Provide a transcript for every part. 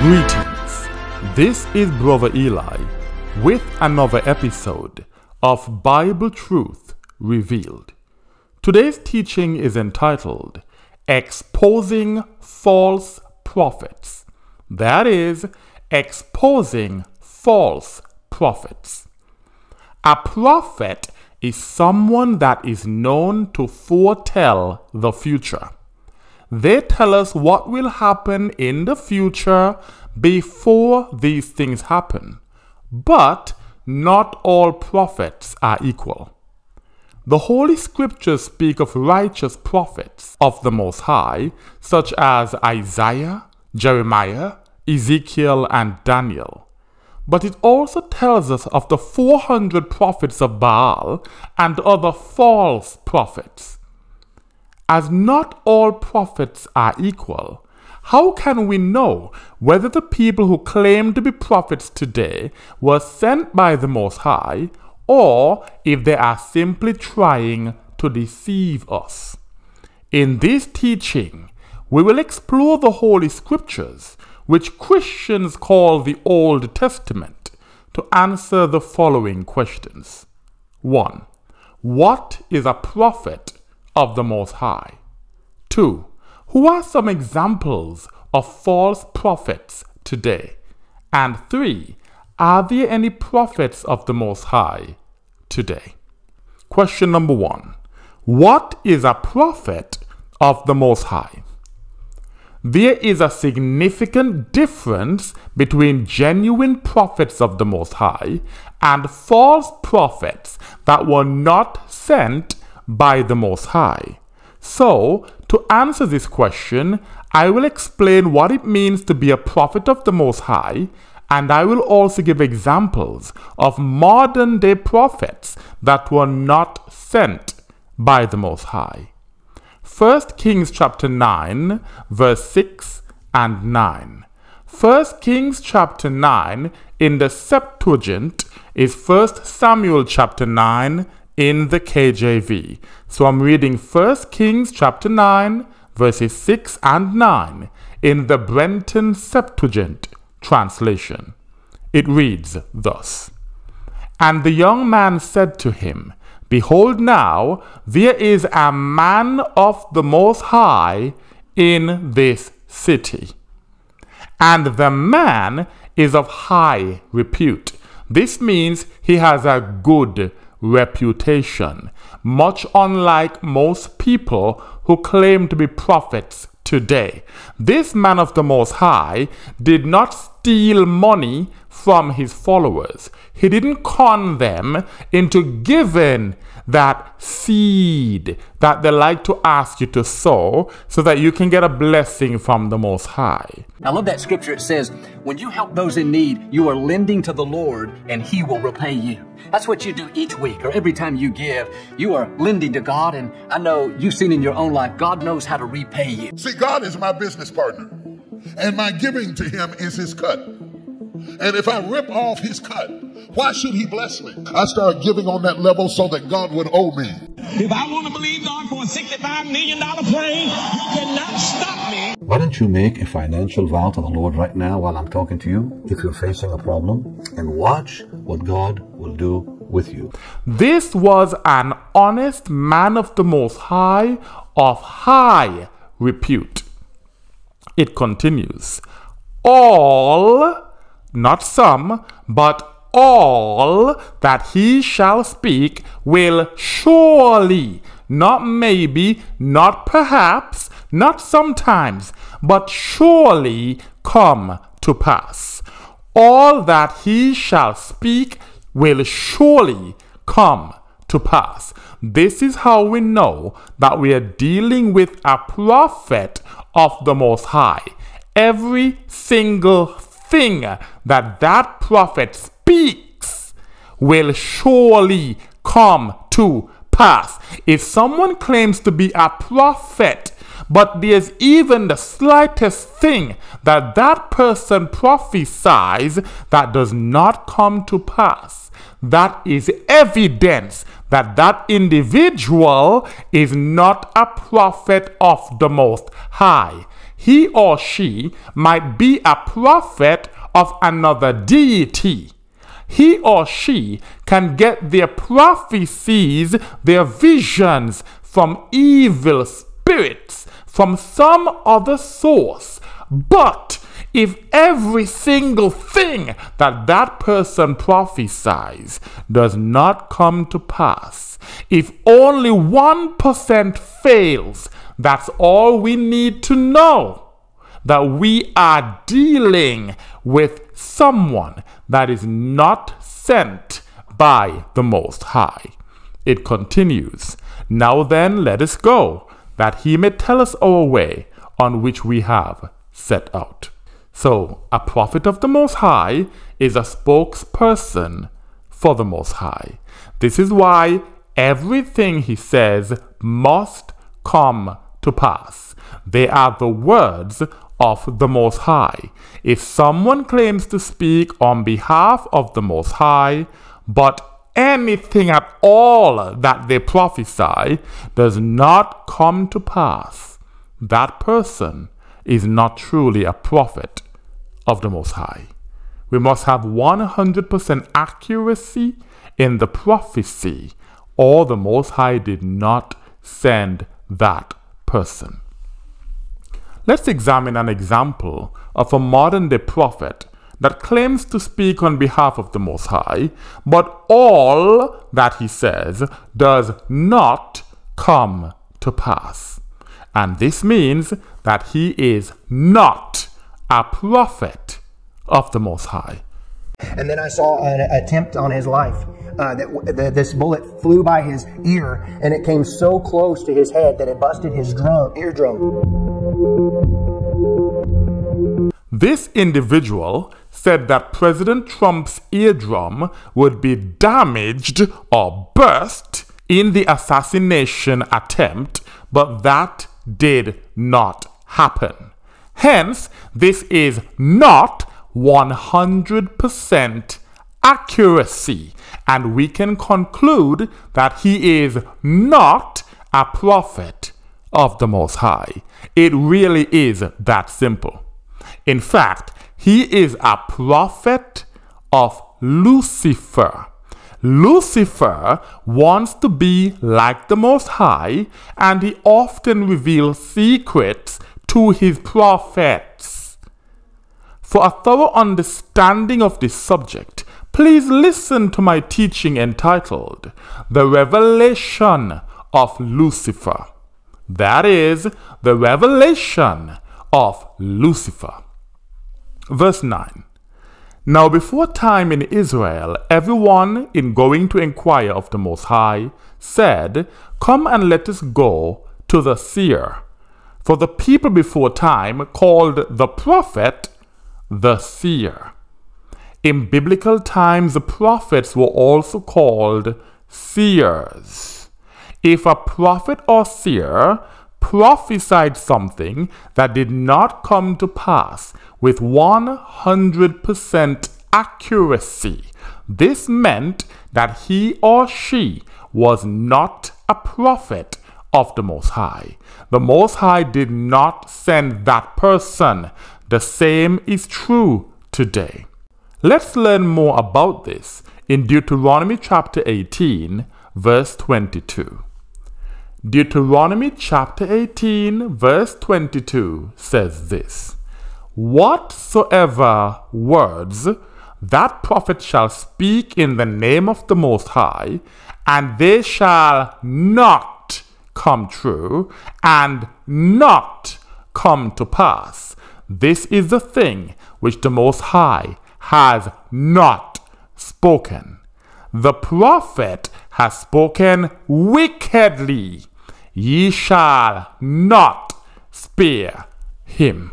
Greetings. This is Brother Eli with another episode of Bible Truth Revealed. Today's teaching is entitled Exposing False Prophets. That is, exposing false prophets. A prophet is someone that is known to foretell the future. They tell us what will happen in the future before these things happen. But not all prophets are equal. The Holy Scriptures speak of righteous prophets of the Most High, such as Isaiah, Jeremiah, Ezekiel, and Daniel. But it also tells us of the 400 prophets of Baal and other false prophets. As not all prophets are equal, how can we know whether the people who claim to be prophets today were sent by the Most High or if they are simply trying to deceive us? In this teaching, we will explore the Holy Scriptures, which Christians call the Old Testament, to answer the following questions. 1. What is a prophet of the Most High? 2. Who are some examples of false prophets today? And 3. Are there any prophets of the Most High today? Question number 1. What is a prophet of the Most High? There is a significant difference between genuine prophets of the Most High and false prophets that were not sent by the Most High. So, to answer this question, I will explain what it means to be a prophet of the Most High, and I will also give examples of modern day prophets that were not sent by the Most High. 1 Kings chapter 9, verse 6 and 9. 1 Kings chapter 9 in the Septuagint is 1 Samuel chapter 9 in the KJV. So I'm reading 1 Kings chapter 9, verses 6 and 9 in the Brenton Septuagint translation. It reads thus And the young man said to him, Behold, now there is a man of the Most High in this city. And the man is of high repute. This means he has a good reputation, much unlike most people who claim to be prophets today. This man of the Most High did not steal money from his followers. He didn't con them into giving that seed that they like to ask you to sow so that you can get a blessing from the Most High. I love that scripture. It says, when you help those in need, you are lending to the Lord and He will repay you. That's what you do each week or every time you give. You are lending to God, and I know you've seen in your own life, God knows how to repay you. See, God is my business partner, and my giving to Him is His cut. And if I rip off His cut, why should He bless me? I start giving on that level so that God would owe me. If I want to believe God for a $65 million plane, you cannot stop me. Why don't you make a financial vow to the Lord right now while I'm talking to you if you're facing a problem and watch what God will do with you. This was an honest man of the Most High of high repute. It continues All, not some, but all that he shall speak will surely, not maybe, not perhaps, not sometimes, but surely come to pass. All that he shall speak will surely come to pass. This is how we know that we are dealing with a prophet of the Most High. Every single thing that that prophet speaks will surely come to pass. If someone claims to be a prophet, but there's even the slightest thing that that person prophesies that does not come to pass, that is evidence that that individual is not a prophet of the Most High. He or she might be a prophet of another deity. He or she can get their prophecies, their visions from evil spirits, from some other source. But if every single thing that that person prophesies does not come to pass, if only 1% fails, that's all we need to know that we are dealing with someone that is not sent by the Most High. It continues, Now then, let us go, that he may tell us our way on which we have set out. So, a prophet of the Most High is a spokesperson for the Most High. This is why everything he says must come to pass. They are the words of the Most High. If someone claims to speak on behalf of the Most High, but anything at all that they prophesy does not come to pass, that person is not truly a prophet of the Most High. We must have 100% accuracy in the prophecy, or the Most High did not send that person. Let's examine an example of a modern day prophet that claims to speak on behalf of the Most High, but all that he says does not come to pass. And this means that he is not a prophet of the Most High. And then I saw an attempt on his life. Uh, that, that this bullet flew by his ear and it came so close to his head that it busted his drum, eardrum. This individual said that President Trump's eardrum would be damaged or burst in the assassination attempt, but that did not happen. Hence, this is not 100% accuracy, and we can conclude that he is not a prophet of the Most High. It really is that simple. In fact, he is a prophet of Lucifer. Lucifer wants to be like the Most High, and he often reveals secrets to his prophets. For a thorough understanding of this subject, please listen to my teaching entitled The Revelation of Lucifer. That is, the revelation of Lucifer. Verse 9 Now before time in Israel, everyone in going to inquire of the Most High said, Come and let us go to the seer. For the people before time called the prophet the seer. In biblical times, the prophets were also called seers. If a prophet or seer prophesied something that did not come to pass with 100% accuracy, this meant that he or she was not a prophet of the Most High. The Most High did not send that person. The same is true today. Let's learn more about this in Deuteronomy chapter 18, verse 22. Deuteronomy chapter 18, verse 22 says this Whatsoever words that prophet shall speak in the name of the Most High, and they shall not come true and not come to pass. This is the thing which the Most High has not spoken. The prophet has spoken wickedly. Ye shall not spare him.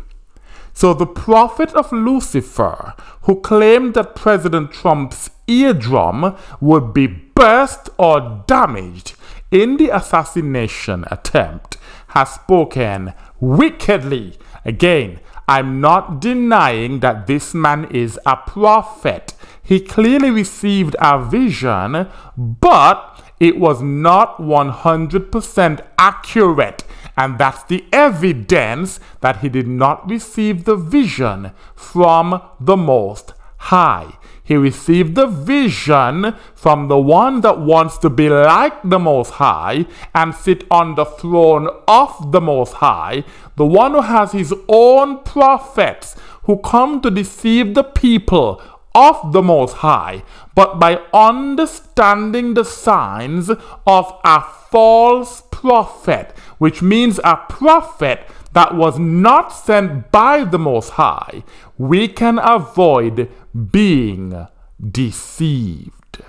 So the prophet of Lucifer, who claimed that President Trump's eardrum would be burst or damaged in the assassination attempt has spoken wickedly. Again, I'm not denying that this man is a prophet. He clearly received a vision, but it was not 100% accurate. And that's the evidence that he did not receive the vision from the Most High. He received the vision from the one that wants to be like the Most High and sit on the throne of the Most High, the one who has his own prophets who come to deceive the people of the Most High, but by understanding the signs of a false prophet, which means a prophet that was not sent by the Most High, we can avoid being deceived.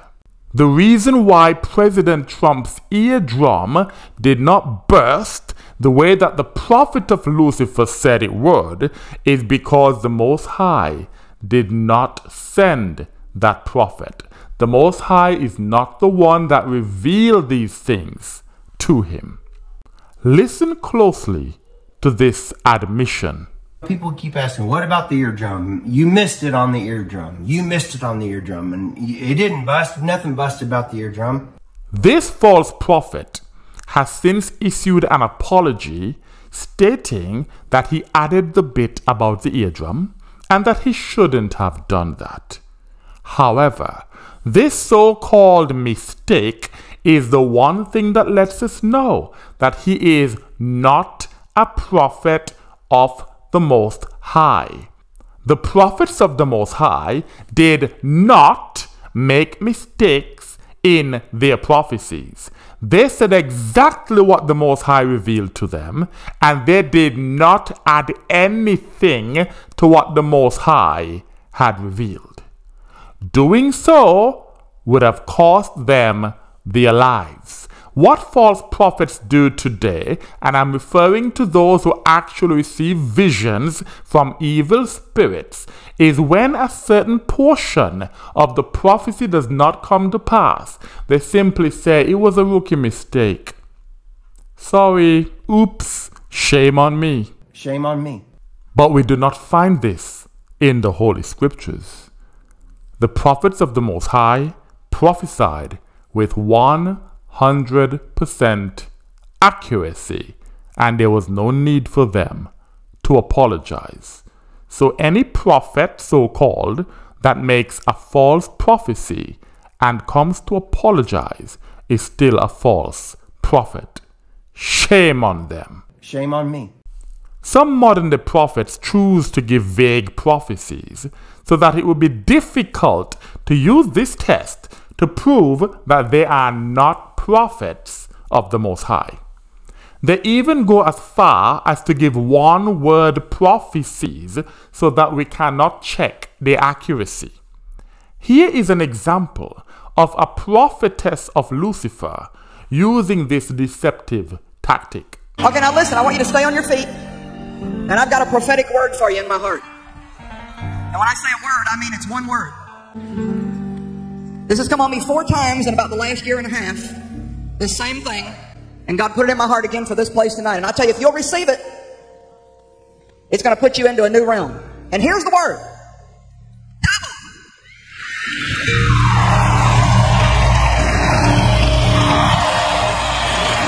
The reason why President Trump's eardrum did not burst the way that the prophet of Lucifer said it would is because the Most High did not send that prophet. The Most High is not the one that revealed these things to him. Listen closely to this admission. People keep asking, what about the eardrum? You missed it on the eardrum. You missed it on the eardrum. And it didn't bust. Nothing busted about the eardrum. This false prophet has since issued an apology stating that he added the bit about the eardrum and that he shouldn't have done that. However, this so called mistake is the one thing that lets us know that he is not a prophet of the Most High. The prophets of the Most High did not make mistakes in their prophecies. They said exactly what the Most High revealed to them, and they did not add anything to what the Most High had revealed. Doing so would have cost them their lives. What false prophets do today, and I'm referring to those who actually receive visions from evil spirits, is when a certain portion of the prophecy does not come to pass, they simply say it was a rookie mistake. Sorry, oops, shame on me. Shame on me. But we do not find this in the Holy Scriptures. The prophets of the Most High prophesied with 100% accuracy, and there was no need for them to apologize. So, any prophet, so called, that makes a false prophecy and comes to apologize is still a false prophet. Shame on them. Shame on me. Some modern day prophets choose to give vague prophecies so that it would be difficult to use this test to prove that they are not prophets of the Most High. They even go as far as to give one word prophecies so that we cannot check their accuracy. Here is an example of a prophetess of Lucifer using this deceptive tactic. Okay, now listen, I want you to stay on your feet. And I've got a prophetic word for you in my heart. And when I say a word, I mean it's one word. This has come on me four times in about the last year and a half. This same thing. And God put it in my heart again for this place tonight. And I tell you, if you'll receive it, it's going to put you into a new realm. And here's the word.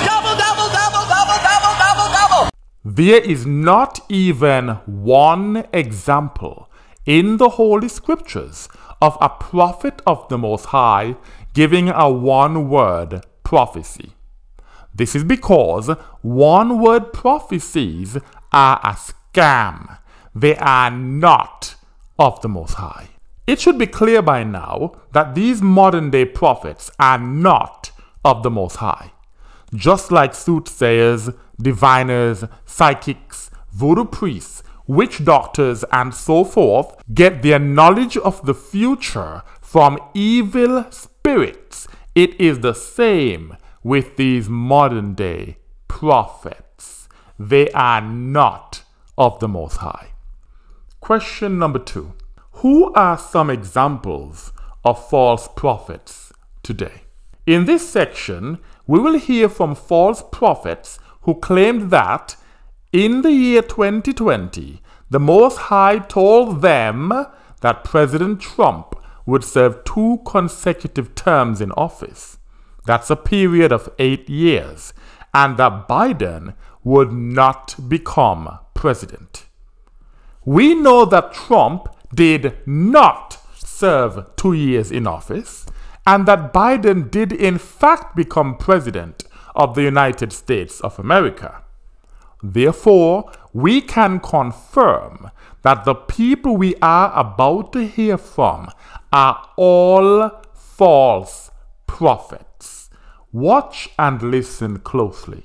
Double, double, double, double, double, double, double. There is not even one example in the Holy Scriptures of a prophet of the Most High giving a one word prophecy. This is because one word prophecies are a scam. They are not of the Most High. It should be clear by now that these modern day prophets are not of the Most High. Just like soothsayers, diviners, psychics, voodoo priests, witch doctors, and so forth get their knowledge of the future from evil spirits, it is the same with these modern day prophets. They are not of the Most High. Question number two Who are some examples of false prophets today? In this section, we will hear from false prophets who claimed that in the year 2020, the Most High told them that President Trump would serve two consecutive terms in office. That's a period of eight years. And that Biden would not become president. We know that Trump did not serve two years in office and that Biden did in fact become president of the United States of America. Therefore, we can confirm that the people we are about to hear from are all false prophets. Watch and listen closely.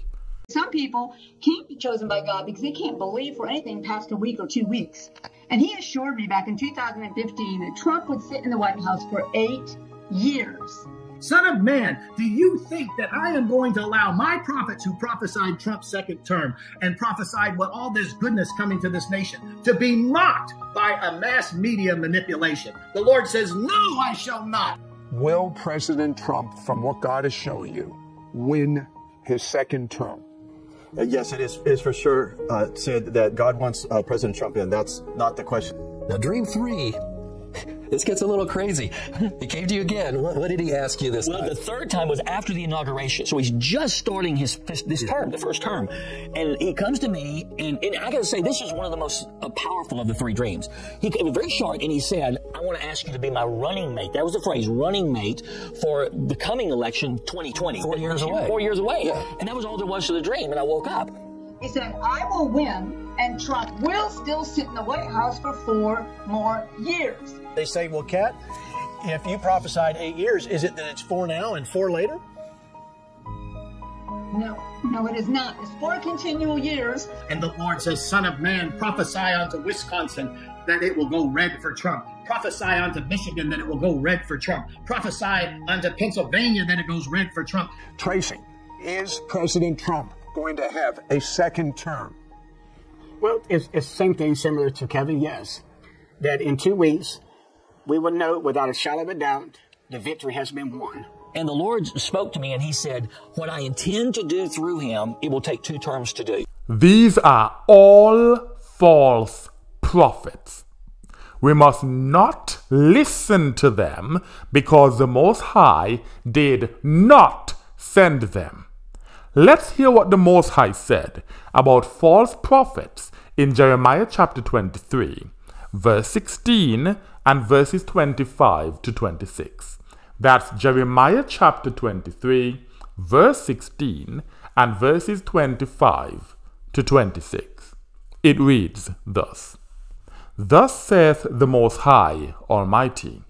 Some people can't be chosen by God because they can't believe for anything past a week or two weeks. And he assured me back in 2015 that Trump would sit in the White House for eight years. Son of man, do you think that I am going to allow my prophets who prophesied Trump's second term and prophesied what all this goodness coming to this nation to be mocked by a mass media manipulation? The Lord says, No, I shall not. Will President Trump, from what God is showing you, win his second term? Uh, yes, it is, is for sure uh, said that God wants uh, President Trump in. That's not the question. Now, dream three. This gets a little crazy. He came to you again. What, what did he ask you this well, time? the third time was after the inauguration. So he's just starting his this term, the first term. And he comes to me, and, and I got to say, this is one of the most uh, powerful of the three dreams. He came very short, and he said, I want to ask you to be my running mate. That was the phrase, running mate, for the coming election 2020. Four years away. Four years away. Yeah. And that was all there was to the dream, and I woke up. He said, I will win, and Trump will still sit in the White House for four more years. They say, well, Kat, if you prophesied eight years, is it that it's four now and four later? No, no, it is not. It's four continual years. And the Lord says, Son of man, prophesy unto Wisconsin that it will go red for Trump. Prophesy unto Michigan that it will go red for Trump. Prophesy unto Pennsylvania that it goes red for Trump. Tracy, is President Trump going to have a second term? Well, it's, it's the same thing similar to Kevin, yes. That in two weeks, we will know without a shadow of a doubt the victory has been won. And the Lord spoke to me and he said, What I intend to do through him, it will take two terms to do. These are all false prophets. We must not listen to them because the Most High did not send them. Let's hear what the Most High said about false prophets in Jeremiah chapter 23, verse 16 and verses 25 to 26. That's Jeremiah chapter 23, verse 16 and verses 25 to 26. It reads thus Thus saith the Most High Almighty,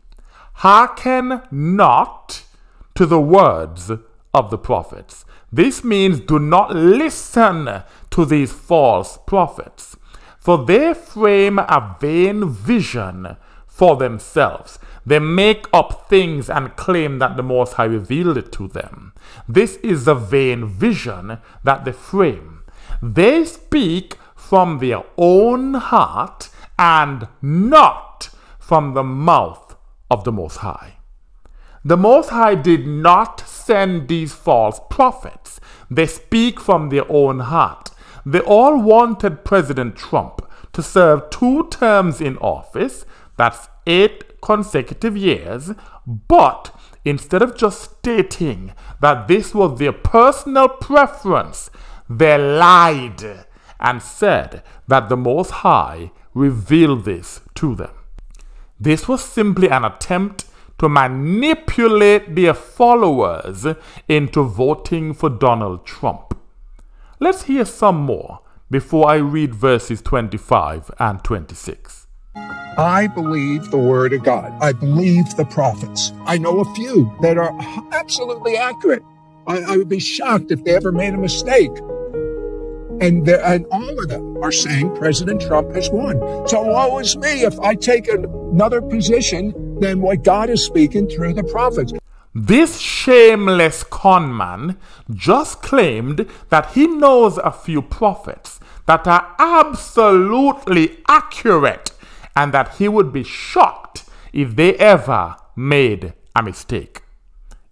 Hearken not to the words of the prophets. This means do not listen to these false prophets, for they frame a vain vision for themselves. They make up things and claim that the Most High revealed it to them. This is the vain vision that they frame. They speak from their own heart and not from the mouth of the Most High. The Most High did not send these false prophets. They speak from their own heart. They all wanted President Trump to serve two terms in office, that's eight consecutive years, but instead of just stating that this was their personal preference, they lied and said that the Most High revealed this to them. This was simply an attempt to manipulate their followers into voting for Donald Trump. Let's hear some more before I read verses 25 and 26. I believe the word of God. I believe the prophets. I know a few that are absolutely accurate. I, I would be shocked if they ever made a mistake. And, and all of them are saying President Trump has won. So woe is me if I take another position than what God is speaking through the prophets. This shameless conman just claimed that he knows a few prophets that are absolutely accurate and that he would be shocked if they ever made a mistake.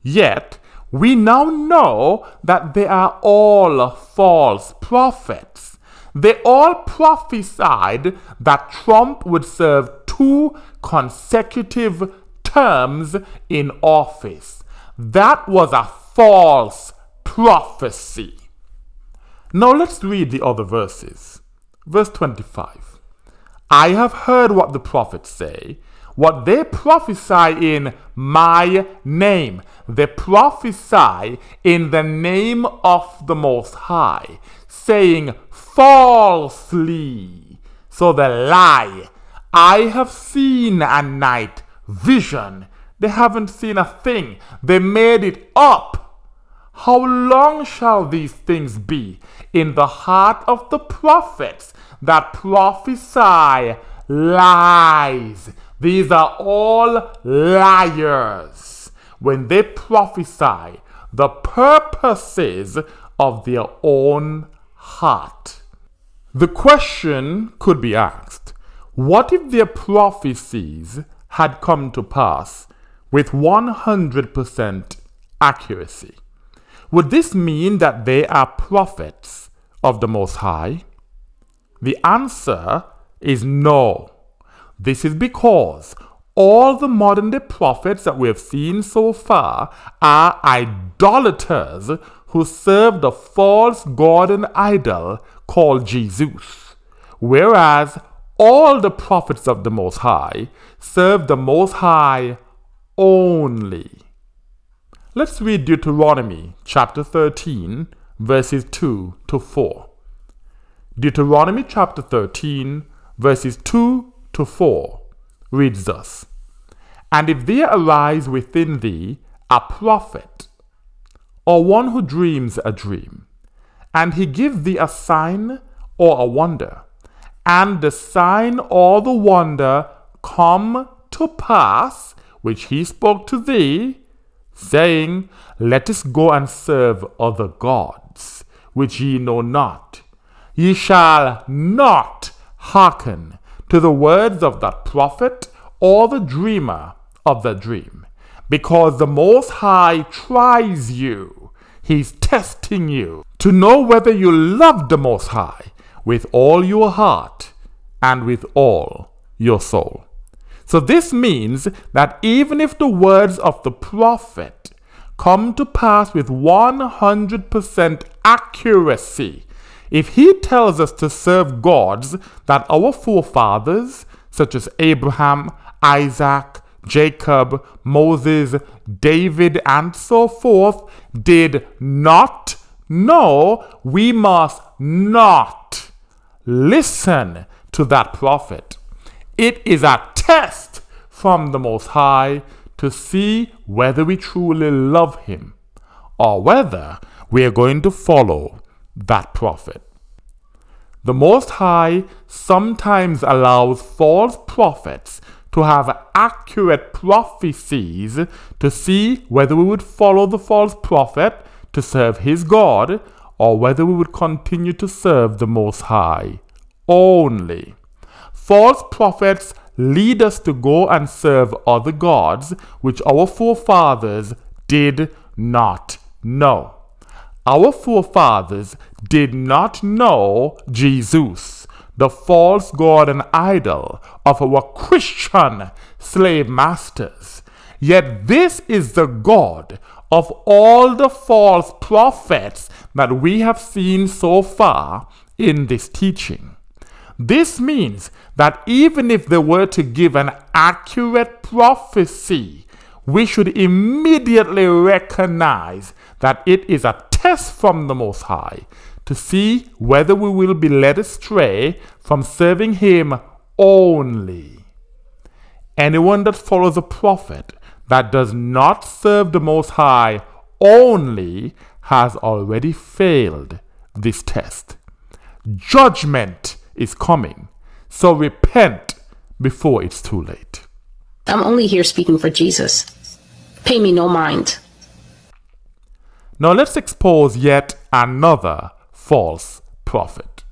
Yet, we now know that they are all false prophets. They all prophesied that Trump would serve two consecutive terms in office. That was a false prophecy. Now let's read the other verses. Verse 25 I have heard what the prophets say, what they prophesy in my name. They prophesy in the name of the Most High, saying falsely. So they lie. I have seen a night vision. They haven't seen a thing. They made it up. How long shall these things be in the heart of the prophets that prophesy lies? These are all liars. When they prophesy the purposes of their own heart. The question could be asked what if their prophecies had come to pass with 100% accuracy? Would this mean that they are prophets of the Most High? The answer is no. This is because all the modern day prophets that we have seen so far are idolaters who serve the false god and idol called Jesus, whereas all the prophets of the Most High serve the Most High only. Let's read Deuteronomy chapter 13, verses 2 to 4. Deuteronomy chapter 13, verses 2 to 4 reads thus And if there arise within thee a prophet, or one who dreams a dream, and he give thee a sign or a wonder, and the sign or the wonder come to pass, which he spoke to thee, saying, Let us go and serve other gods, which ye know not. Ye shall not hearken to the words of that prophet or the dreamer of the dream, because the Most High tries you. He's testing you to know whether you love the Most High with all your heart and with all your soul. So this means that even if the words of the prophet come to pass with 100% accuracy, if he tells us to serve gods that our forefathers, such as Abraham, Isaac, Jacob, Moses, David, and so forth, did not know, we must not listen to that prophet. It is a test from the Most High to see whether we truly love Him or whether we are going to follow that prophet. The Most High sometimes allows false prophets to have accurate prophecies to see whether we would follow the false prophet to serve his God or whether we would continue to serve the Most High only. False prophets lead us to go and serve other gods which our forefathers did not know. Our forefathers did not know Jesus, the false god and idol of our Christian slave masters. Yet this is the God of all the false prophets that we have seen so far in this teaching. This means that even if they were to give an accurate prophecy, we should immediately recognize that it is a test from the Most High to see whether we will be led astray from serving Him only. Anyone that follows a prophet that does not serve the Most High only has already failed this test. Judgment is coming. So repent before it's too late. I'm only here speaking for Jesus. Pay me no mind. Now let's expose yet another false prophet.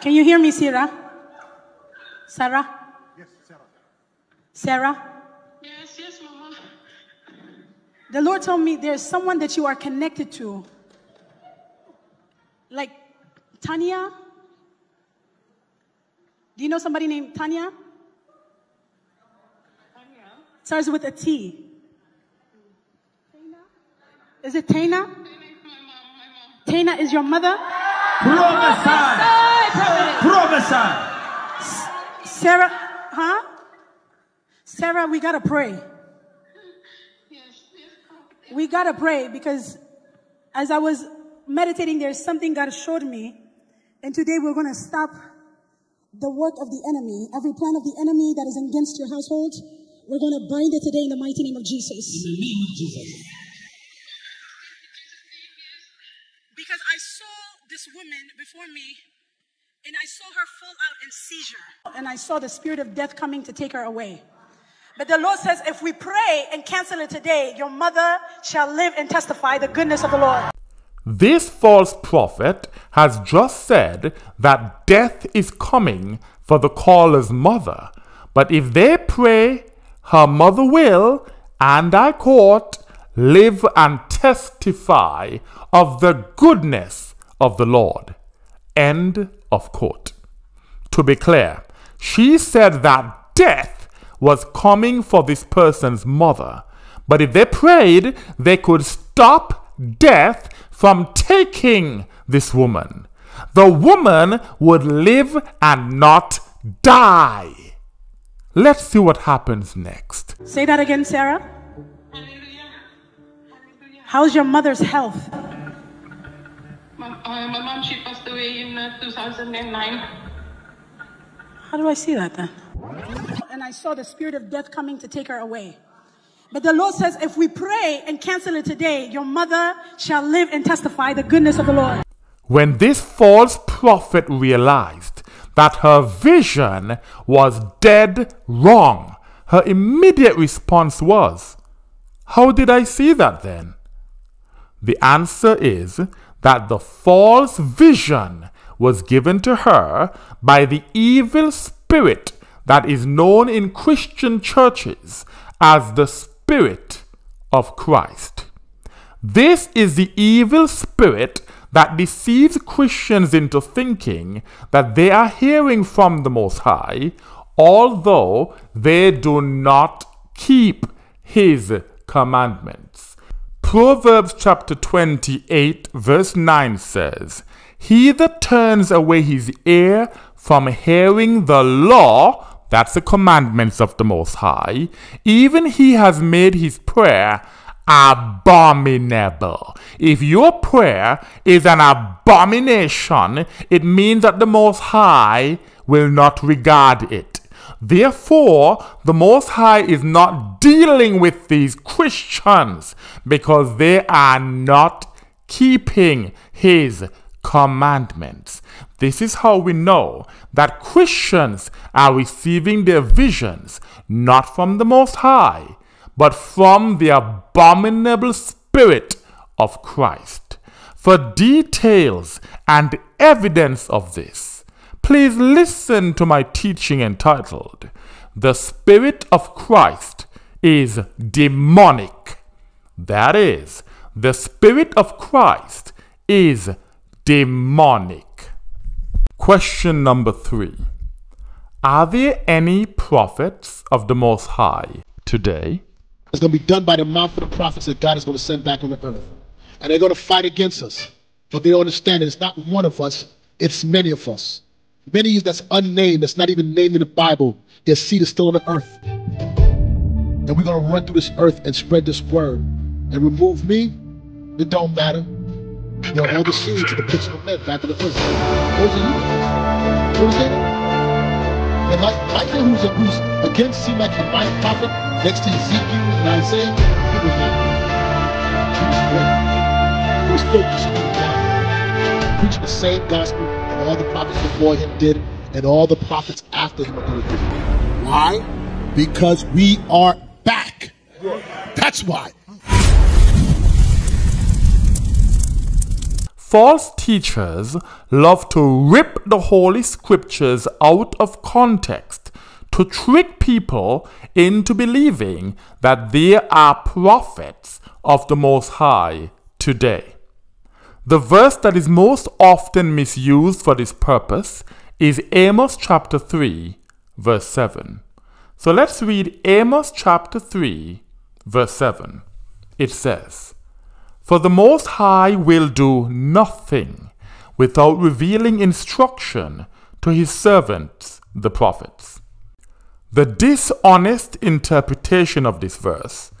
Can you hear me, Sarah? Sarah? Yes, Sarah. Sarah? Yes, yes, Mama. The Lord told me there's someone that you are connected to. Like Tanya? Do you know somebody named Tanya? Tanya. Starts with a T. Is it Tana? Tana is your mother? Prophesy. Prophesy. Sarah, huh? Sarah, we gotta pray. We gotta pray because as I was meditating, there's something God showed me. And today we're gonna stop the work of the enemy, every plan of the enemy that is against your household. We're gonna bind it today in the mighty name of Jesus. In the name of Jesus. Because I saw this woman before me and I saw her fall out in seizure. And I saw the spirit of death coming to take her away. But the Lord says, if we pray and cancel it today, your mother shall live and testify the goodness of the Lord. This false prophet has just said that death is coming for the caller's mother. But if they pray, her mother will, and I quote, live and testify of the goodness of the Lord. End of quote. To be clear, she said that death was coming for this person's mother. But if they prayed, they could stop death from taking this woman. The woman would live and not die. Let's see what happens next. Say that again, Sarah. How's your mother's health? My, uh, my mom, she passed away in uh, 2009. How do I see that then? And I saw the spirit of death coming to take her away. But the Lord says, if we pray and cancel it today, your mother shall live and testify the goodness of the Lord. When this false prophet realized that her vision was dead wrong, her immediate response was, How did I see that then? The answer is that the false vision was given to her by the evil spirit that is known in Christian churches as the Spirit of Christ. This is the evil spirit that deceives Christians into thinking that they are hearing from the Most High, although they do not keep His commandments. Proverbs chapter 28, verse 9 says, He that turns away his ear from hearing the law, that's the commandments of the Most High, even he has made his prayer abominable. If your prayer is an abomination, it means that the Most High will not regard it. Therefore, the Most High is not dealing with these Christians because they are not keeping His commandments. This is how we know that Christians are receiving their visions not from the Most High, but from the abominable spirit of Christ. For details and evidence of this, please listen to my teaching entitled The Spirit of Christ is Demonic. That is, the Spirit of Christ is demonic. Question number three Are there any prophets of the Most High today? It's going to be done by the mouth of the prophets that God is going to send back on the earth. And they're going to fight against us. But they don't understand it's not one of us, it's many of us. Many you that's unnamed, that's not even named in the Bible, their seed is still on the earth. And we're going to run through this earth and spread this word. And remove me, it don't matter. You know, all the seeds of the picture of men back on the earth. Those are you. That? And like who's, a, who's again seemed like the mighty prophet next to Ezekiel and Isaiah, he was not. He was great. He was preaching the same gospel all the prophets before him did and all the prophets after him are going to do. Why? Because we are back. That's why. False teachers love to rip the Holy Scriptures out of context to trick people into believing that there are prophets of the Most High today. The verse that is most often misused for this purpose is Amos chapter 3, verse 7. So let's read Amos chapter 3, verse 7. It says, For the Most High will do nothing without revealing instruction to his servants, the prophets. The dishonest interpretation of this verse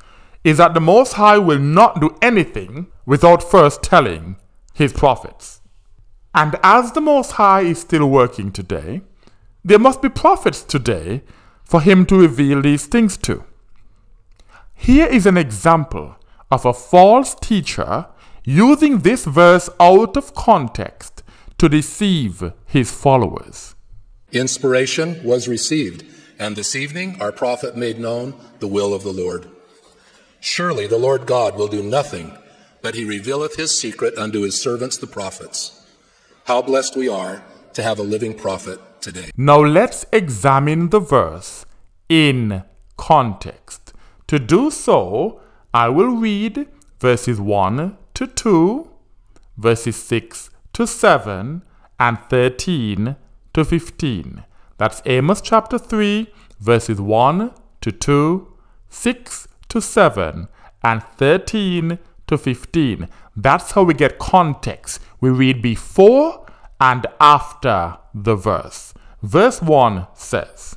is that the Most High will not do anything without first telling his prophets. And as the Most High is still working today, there must be prophets today for him to reveal these things to. Here is an example of a false teacher using this verse out of context to deceive his followers. Inspiration was received, and this evening our prophet made known the will of the Lord. Surely the Lord God will do nothing, but he revealeth his secret unto his servants the prophets. How blessed we are to have a living prophet today. Now let's examine the verse in context. To do so, I will read verses 1 to 2, verses 6 to 7, and 13 to 15. That's Amos chapter 3, verses 1 to 2, 6 to 7, and 13 to 15. That's how we get context. We read before and after the verse. Verse 1 says,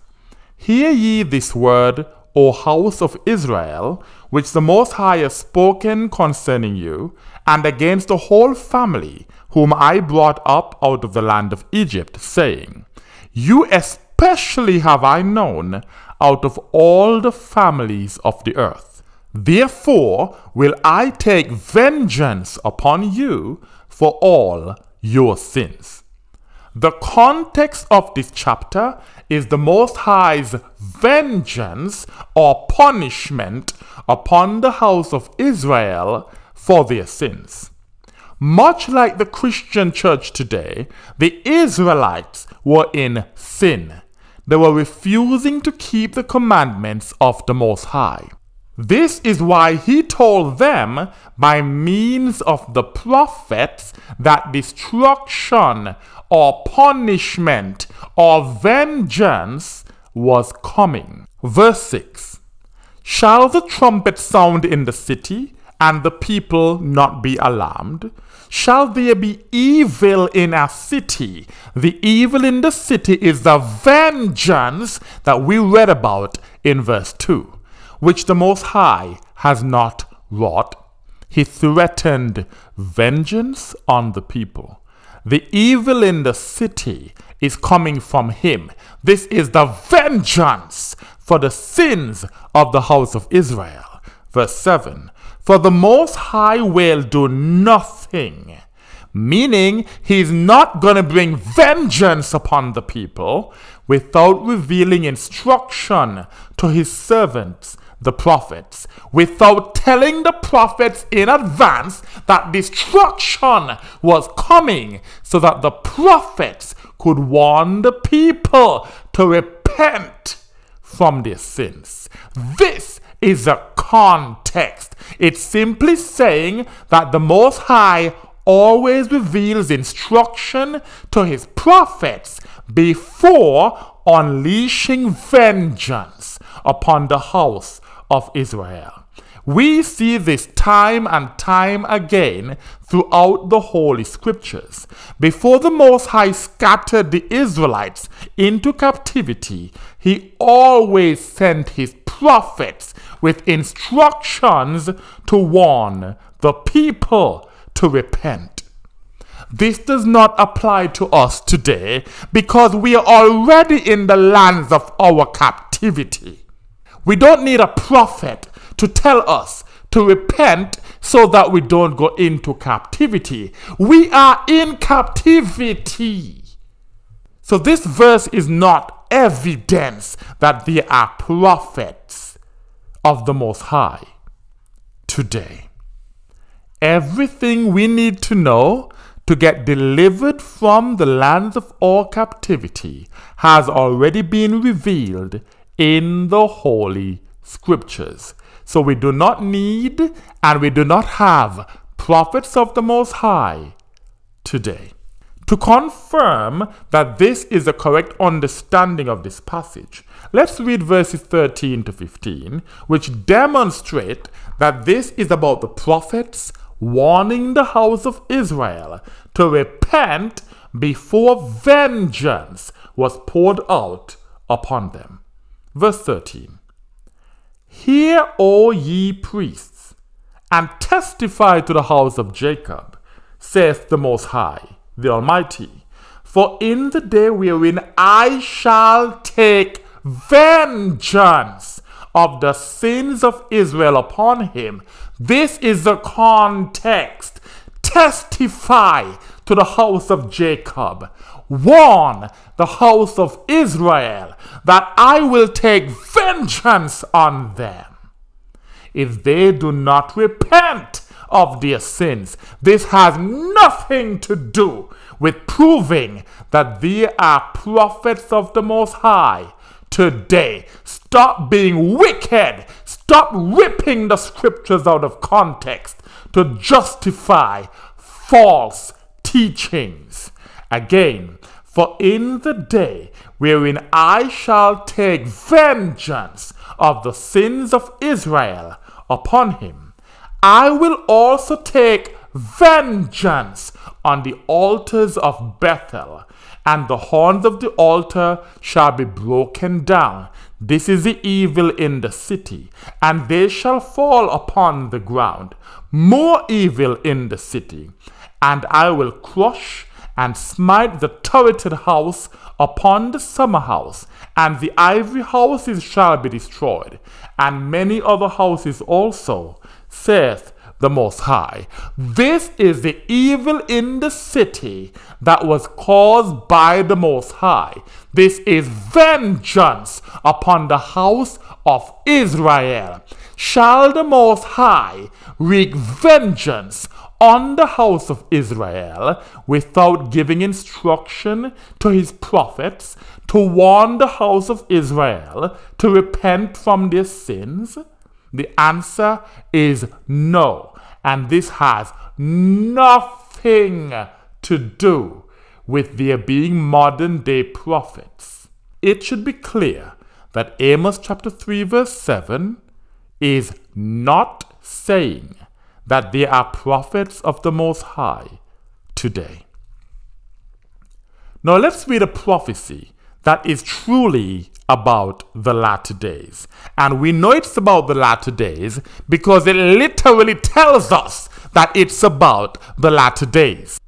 Hear ye this word, O house of Israel, which the Most High has spoken concerning you, and against the whole family whom I brought up out of the land of Egypt, saying, You especially have I known out of all the families of the earth. Therefore will I take vengeance upon you for all your sins. The context of this chapter is the Most High's vengeance or punishment upon the house of Israel for their sins. Much like the Christian church today, the Israelites were in sin. They were refusing to keep the commandments of the Most High. This is why he told them by means of the prophets that destruction or punishment or vengeance was coming. Verse 6 Shall the trumpet sound in the city, and the people not be alarmed? Shall there be evil in a city? The evil in the city is the vengeance that we read about in verse 2, which the Most High has not wrought. He threatened vengeance on the people. The evil in the city is coming from him. This is the vengeance for the sins of the house of Israel. Verse 7 For the Most High will do nothing, meaning he's not going to bring vengeance upon the people without revealing instruction to his servants the prophets without telling the prophets in advance that destruction was coming so that the prophets could warn the people to repent from their sins. This is a context. It's simply saying that the Most High always reveals instruction to his prophets before unleashing vengeance upon the house of Israel. We see this time and time again throughout the Holy Scriptures. Before the Most High scattered the Israelites into captivity, He always sent His prophets with instructions to warn the people to repent. This does not apply to us today because we are already in the lands of our captivity. We don't need a prophet to tell us to repent so that we don't go into captivity. We are in captivity. So this verse is not evidence that there are prophets of the Most High today. Everything we need to know to get delivered from the lands of all captivity has already been revealed in the Holy Scriptures. So we do not need and we do not have prophets of the Most High today. To confirm that this is the correct understanding of this passage, let's read verses 13 to 15, which demonstrate that this is about the prophets warning the house of Israel to repent before vengeance was poured out upon them. Verse 13 Hear, all ye priests, and testify to the house of Jacob, saith the Most High, the Almighty. For in the day wherein I shall take vengeance of the sins of Israel upon him, this is the context. Testify to the house of Jacob. Warn the house of Israel that I will take vengeance on them. If they do not repent of their sins, this has nothing to do with proving that they are prophets of the Most High today. Stop being wicked. Stop ripping the scriptures out of context to justify false teachings. Again, for in the day wherein I shall take vengeance of the sins of Israel upon him, I will also take vengeance on the altars of Bethel, and the horns of the altar shall be broken down. This is the evil in the city, and they shall fall upon the ground. More evil in the city, and I will crush and smite the turreted house upon the summer house, and the ivory houses shall be destroyed, and many other houses also, saith the Most High. This is the evil in the city that was caused by the Most High. This is vengeance upon the house of Israel. Shall the Most High wreak vengeance on the house of Israel without giving instruction to his prophets to warn the house of Israel to repent from their sins? The answer is no. And this has nothing to do with there being modern day prophets. It should be clear that Amos chapter 3 verse 7 is not saying that they are prophets of the Most High today. Now let's read a prophecy that is truly about the latter days. And we know it's about the latter days because it literally tells us that it's about the latter days.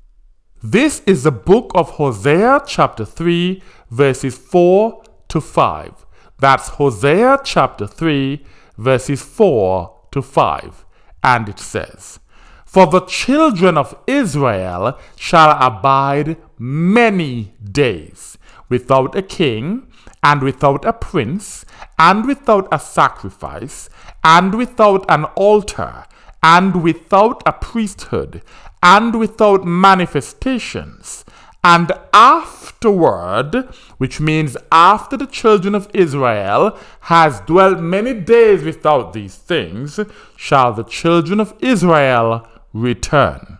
This is the book of Hosea, chapter 3, verses 4 to 5. That's Hosea chapter 3, verses 4 to 5 and it says, For the children of Israel shall abide many days without a king, and without a prince, and without a sacrifice, and without an altar, and without a priesthood, and without manifestations. And afterward, which means after the children of Israel has dwelt many days without these things, shall the children of Israel return,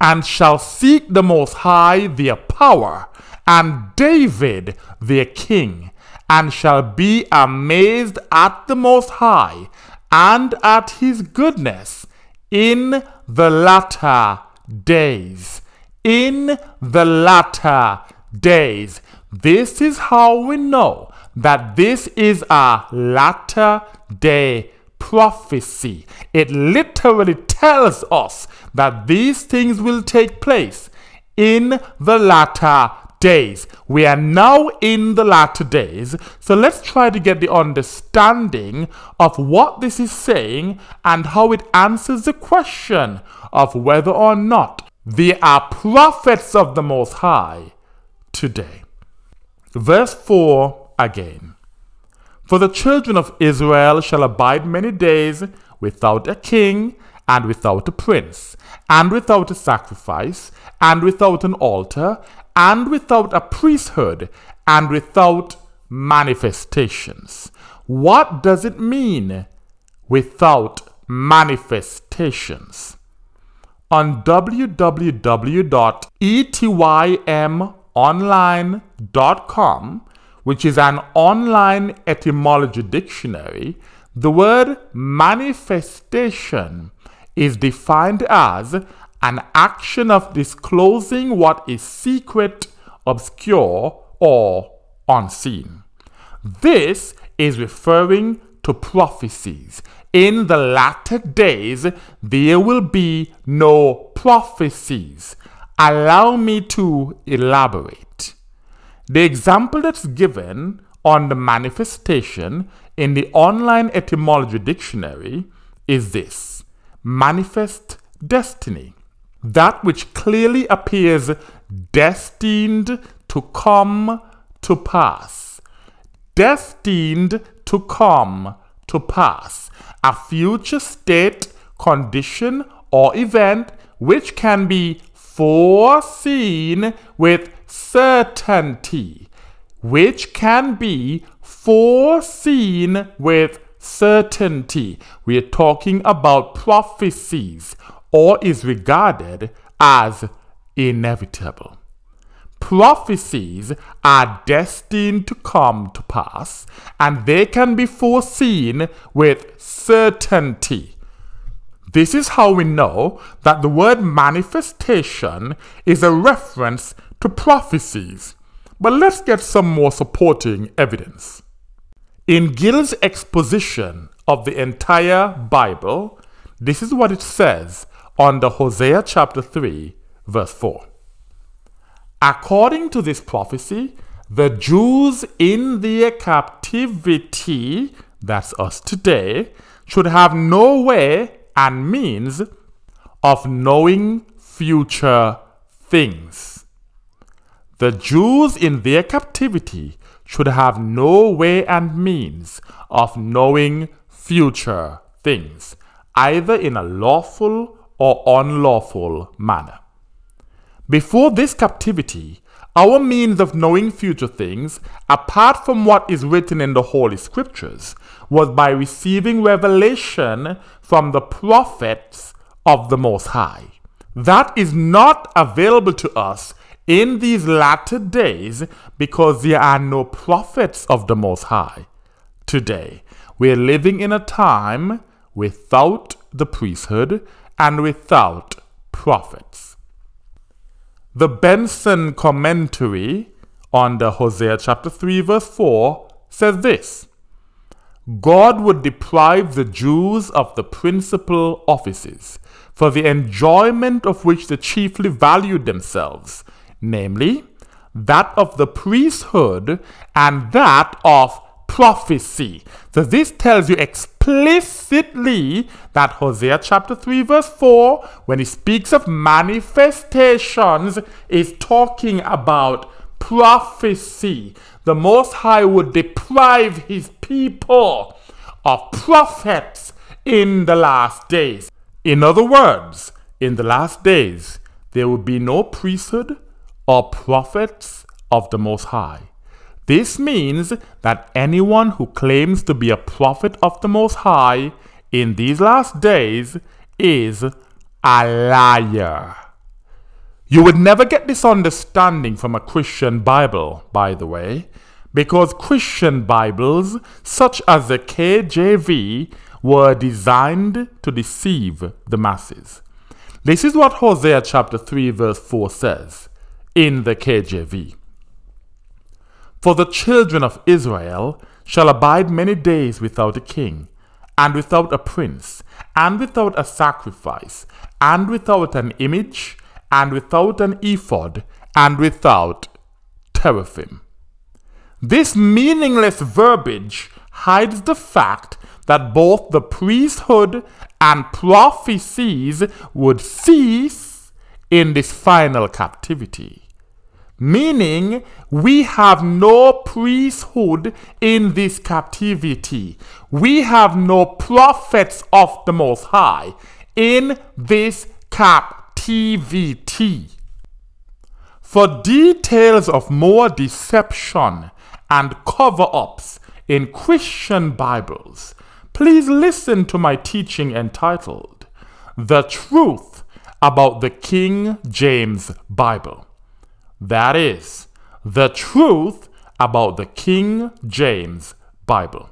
and shall seek the Most High their power, and David their king, and shall be amazed at the Most High, and at his goodness in the latter days in the latter days. This is how we know that this is a latter day prophecy. It literally tells us that these things will take place in the latter days. We are now in the latter days, so let's try to get the understanding of what this is saying and how it answers the question of whether or not they are prophets of the Most High today. Verse 4 again. For the children of Israel shall abide many days without a king, and without a prince, and without a sacrifice, and without an altar, and without a priesthood, and without manifestations. What does it mean without manifestations? On www.etymonline.com, which is an online etymology dictionary, the word manifestation is defined as an action of disclosing what is secret, obscure, or unseen. This is referring to prophecies. In the latter days, there will be no prophecies. Allow me to elaborate. The example that's given on the manifestation in the online etymology dictionary is this manifest destiny. That which clearly appears destined to come to pass. Destined to come to pass. A future state, condition, or event which can be foreseen with certainty. Which can be foreseen with certainty. We are talking about prophecies or is regarded as inevitable. Prophecies are destined to come to pass and they can be foreseen with certainty. This is how we know that the word manifestation is a reference to prophecies. But let's get some more supporting evidence. In Gill's exposition of the entire Bible, this is what it says under Hosea chapter 3, verse 4. According to this prophecy, the Jews in their captivity, that's us today, should have no way and means of knowing future things. The Jews in their captivity should have no way and means of knowing future things, either in a lawful or unlawful manner. Before this captivity, our means of knowing future things, apart from what is written in the Holy Scriptures, was by receiving revelation from the prophets of the Most High. That is not available to us in these latter days because there are no prophets of the Most High. Today, we're living in a time without the priesthood and without prophets. The Benson commentary on the Hosea chapter 3 verse 4 says this God would deprive the Jews of the principal offices, for the enjoyment of which they chiefly valued themselves, namely that of the priesthood and that of prophecy. So this tells you explicitly that Hosea chapter 3 verse 4, when he speaks of manifestations, is talking about prophecy. The Most High would deprive his people of prophets in the last days. In other words, in the last days, there will be no priesthood, or prophets of the Most High. This means that anyone who claims to be a prophet of the Most High in these last days is a liar. You would never get this understanding from a Christian Bible, by the way, because Christian Bibles, such as the KJV, were designed to deceive the masses. This is what Hosea chapter 3 verse 4 says in the KJV. For the children of Israel shall abide many days without a king, and without a prince, and without a sacrifice, and without an image, and without an ephod, and without teraphim. This meaningless verbiage hides the fact that both the priesthood and prophecies would cease in this final captivity. Meaning, we have no priesthood in this captivity. We have no prophets of the Most High in this captivity. For details of more deception and cover ups in Christian Bibles, please listen to my teaching entitled The Truth about the King James Bible. That is, the truth about the King James Bible.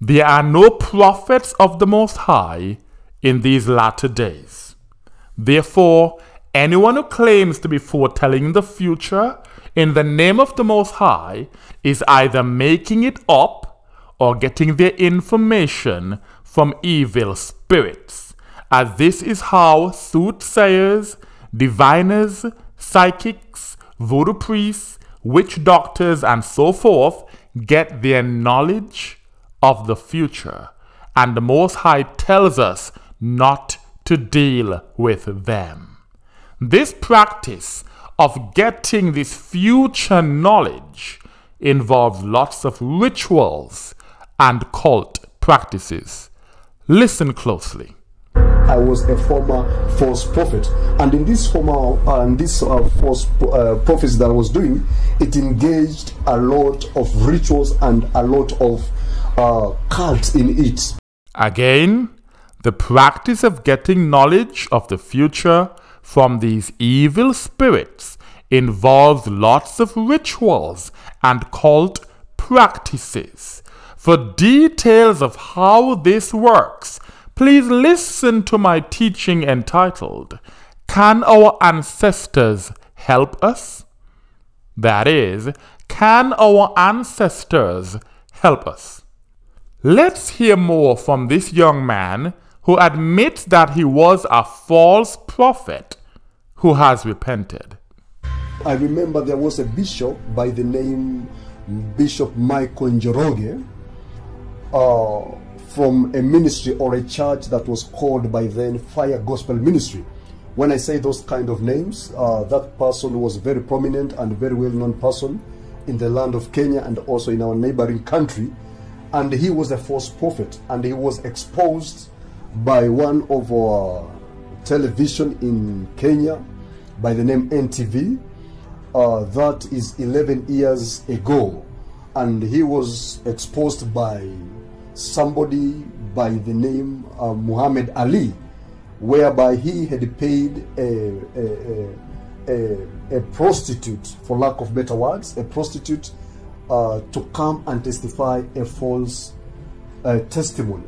There are no prophets of the Most High in these latter days. Therefore, anyone who claims to be foretelling the future in the name of the Most High is either making it up or getting their information from evil spirits, as this is how soothsayers, diviners, psychics, voodoo priests, witch doctors, and so forth get their knowledge of the future. And the Most High tells us not to deal with them. This practice of getting this future knowledge involves lots of rituals and cult practices. Listen closely. I was a former false prophet, and in this former uh, and this uh, false uh, prophecy that I was doing, it engaged a lot of rituals and a lot of uh, cults in it. Again, the practice of getting knowledge of the future from these evil spirits involves lots of rituals and cult practices. For details of how this works, please listen to my teaching entitled, Can Our Ancestors Help Us? That is, can our ancestors help us? Let's hear more from this young man who admits that he was a false prophet who has repented. I remember there was a bishop by the name Bishop Michael Njoroge uh, from a ministry or a church that was called by then Fire Gospel Ministry. When I say those kind of names, uh, that person was very prominent and very well-known person in the land of Kenya and also in our neighboring country. And he was a false prophet and he was exposed by one of our television in Kenya by the name NTV. Uh, that is 11 years ago. And he was exposed by somebody by the name uh, Muhammad Ali, whereby he had paid a, a, a, a, prostitute, for lack of better words, a prostitute uh, to come and testify a false uh, testimony.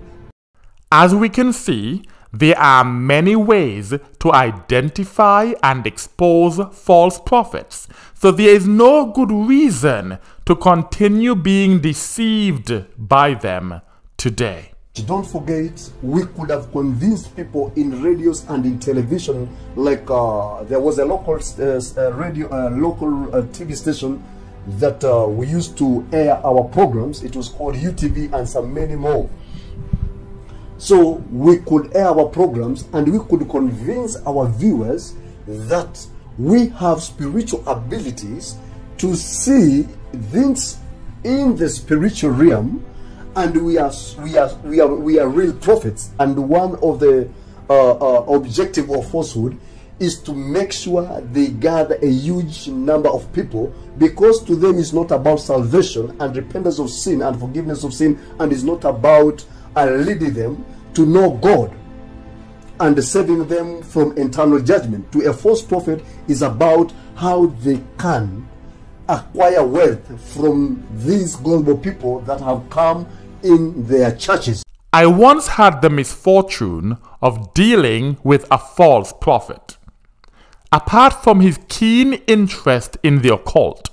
As we can see, there are many ways to identify and expose false prophets, so there is no good reason to continue being deceived by them today. Don't forget, we could have convinced people in radios and in television, like uh, there was a local uh, uh radio, uh, local uh, TV station that uh, we used to air our programs. It was called UTV and some many more. So we could air our programs and we could convince our viewers that we have spiritual abilities to see things in the spiritual realm and we are we are we are we are real prophets and one of the uh, uh, objective of falsehood is to make sure they gather a huge number of people because to them it's not about salvation and repentance of sin and forgiveness of sin and it's not about uh, leading them to know God and saving them from eternal judgment. To a false prophet is about how they can acquire wealth from these global people that have come in their churches. I once had the misfortune of dealing with a false prophet. Apart from his keen interest in the occult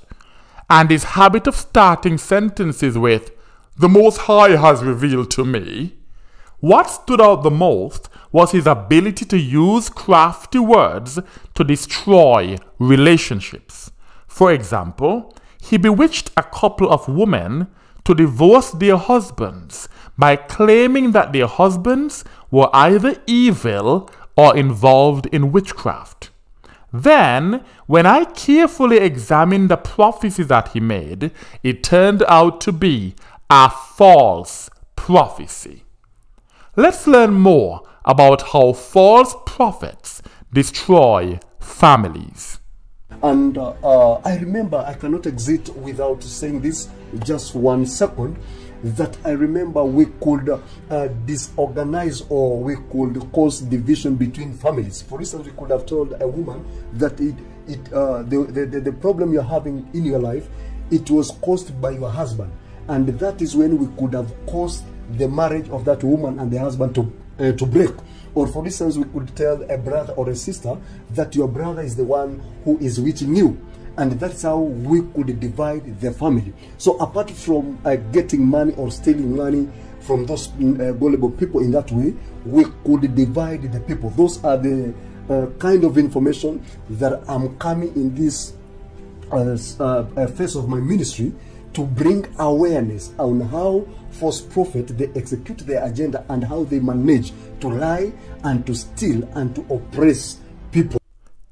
and his habit of starting sentences with, The Most High has revealed to me, what stood out the most was his ability to use crafty words to destroy relationships. For example, he bewitched a couple of women to divorce their husbands by claiming that their husbands were either evil or involved in witchcraft. Then, when I carefully examined the prophecy that he made, it turned out to be a false prophecy. Let's learn more about how false prophets destroy families. And uh, uh, I remember, I cannot exit without saying this just one second, that I remember we could uh, disorganize or we could cause division between families. For instance, we could have told a woman that it, it uh, the, the, the problem you're having in your life, it was caused by your husband. And that is when we could have caused the marriage of that woman and the husband to, uh, to break. Or for instance, we could tell a brother or a sister that your brother is the one who is witching you. And that's how we could divide the family. So apart from uh, getting money or stealing money from those uh, gullible people in that way, we could divide the people. Those are the uh, kind of information that I'm coming in this uh, uh, phase of my ministry to bring awareness on how false prophet, they execute their agenda and how they manage to lie and to steal and to oppress people.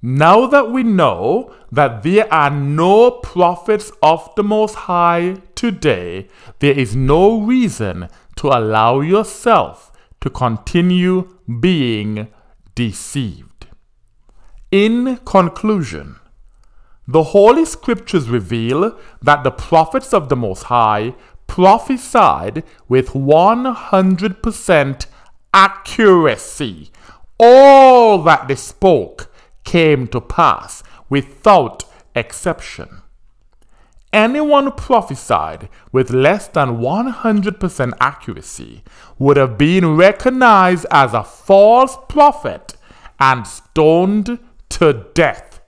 Now that we know that there are no prophets of the Most High today, there is no reason to allow yourself to continue being deceived. In conclusion, the Holy Scriptures reveal that the prophets of the Most High prophesied with 100% accuracy. All that they spoke came to pass without exception. Anyone prophesied with less than 100% accuracy would have been recognized as a false prophet and stoned to death.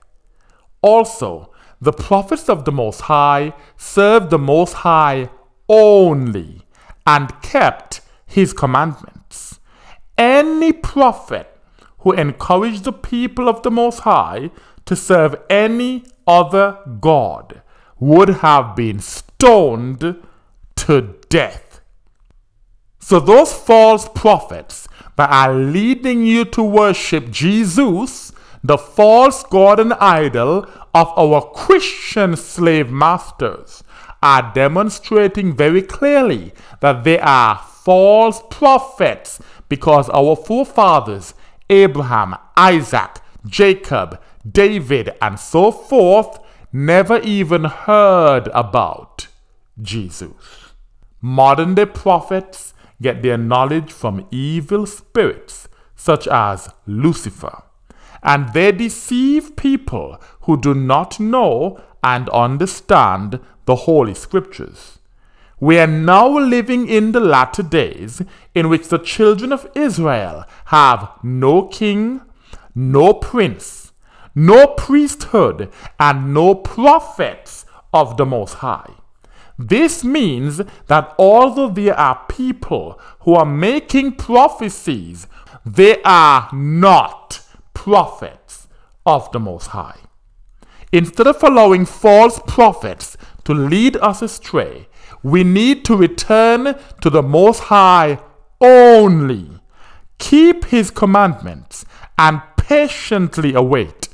Also, the prophets of the Most High served the Most High only and kept his commandments. Any prophet who encouraged the people of the Most High to serve any other God would have been stoned to death. So, those false prophets that are leading you to worship Jesus, the false God and idol of our Christian slave masters, are demonstrating very clearly that they are false prophets because our forefathers, Abraham, Isaac, Jacob, David, and so forth, never even heard about Jesus. Modern day prophets get their knowledge from evil spirits such as Lucifer, and they deceive people who do not know and understand the Holy Scriptures. We are now living in the latter days in which the children of Israel have no king, no prince, no priesthood, and no prophets of the Most High. This means that although there are people who are making prophecies, they are not prophets of the Most High. Instead of allowing false prophets to lead us astray, we need to return to the Most High only, keep His commandments, and patiently await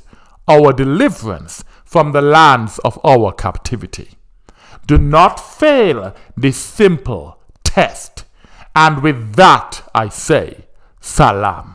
our deliverance from the lands of our captivity. Do not fail this simple test. And with that, I say, Shalom.